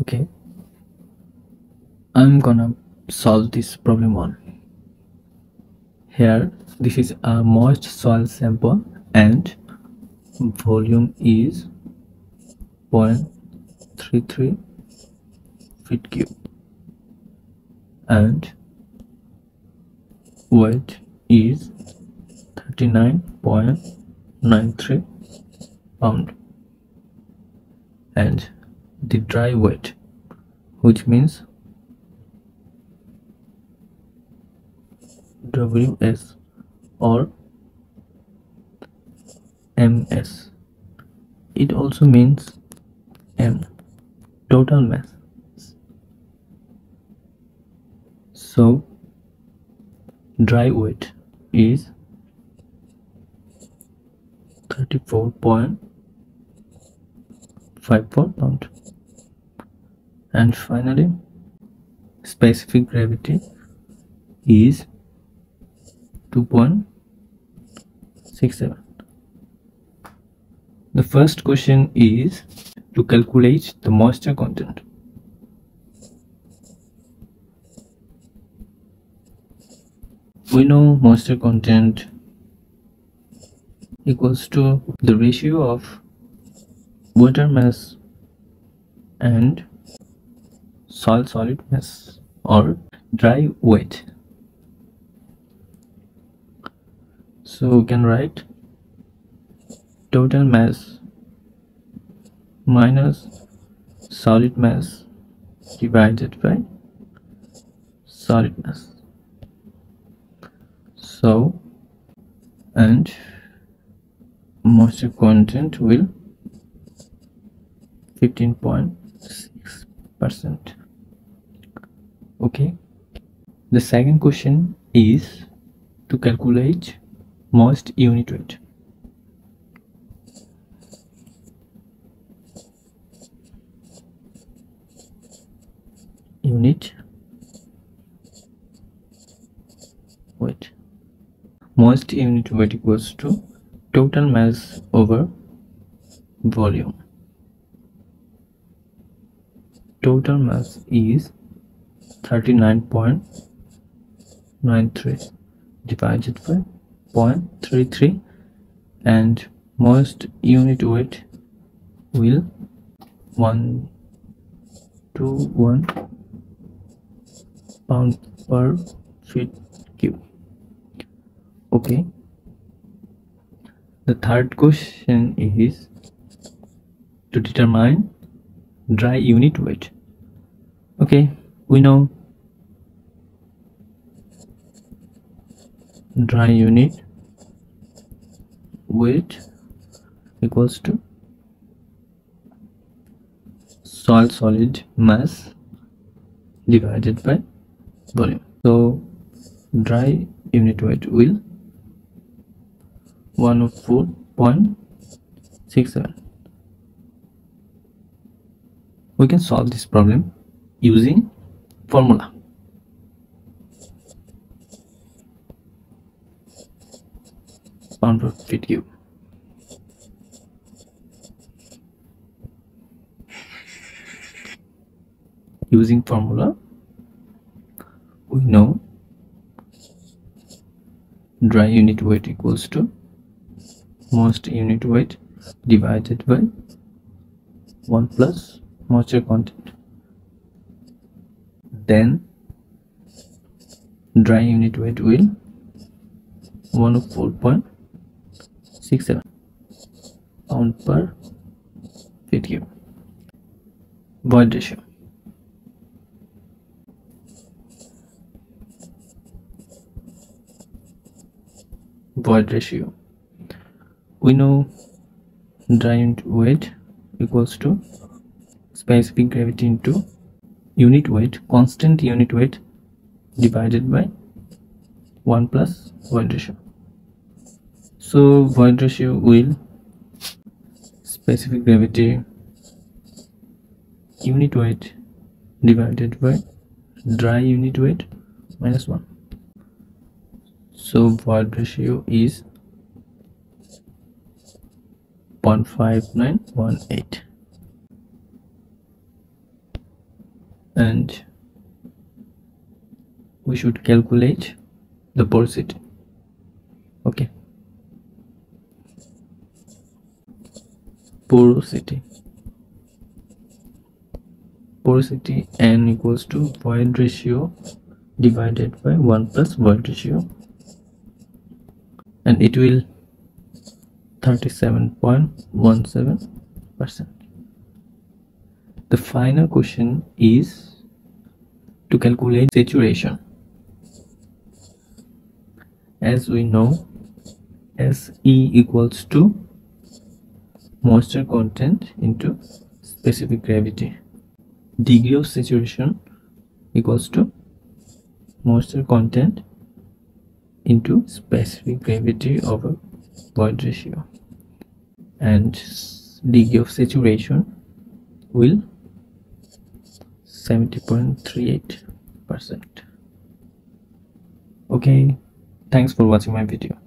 okay. I'm gonna solve this problem one. Here this is a moist soil sample and volume is 0.33 feet cube. And weight is 39.93 pound. And the dry weight which means WS or MS it also means M total mass. So dry weight is 34.54 pound and finally specific gravity is 2.67 the first question is to calculate the moisture content. We know moisture content equals to the ratio of water mass and soil solid mass or dry weight. So we can write total mass minus solid mass divided by solid mass so and moisture content will 15.6 percent okay. The second question is to calculate moist unit weight. Unit weight. Moist unit weight equals to total mass over volume. Total mass is 39.93 divided by 0.33 and most unit weight will 121 pound per feet cube. Okay. The third question is to determine dry unit weight. Okay we know dry unit weight equals to soil solid mass divided by volume. So dry unit weight will 104.67 we can solve this problem using formula. Per feet using formula we know dry unit weight equals to moist unit weight divided by 1 plus moisture content then dry unit weight will 104.67 pound per feet cube. Void ratio. Void ratio. We know dry unit weight equals to specific gravity into unit weight constant unit weight divided by 1 plus void ratio. So void ratio will specific gravity unit weight divided by dry unit weight minus 1 so void ratio is 0.5918 and we should calculate the porosity okay. Porosity porosity n equals to void ratio divided by 1 plus void ratio. And it will 37.17 percent the final question is to calculate saturation. As we know Se equals to moisture content into specific gravity. Degree of saturation equals to moisture content into specific gravity over void ratio. And degree of saturation will 70.38 percent. Okay thanks for watching my video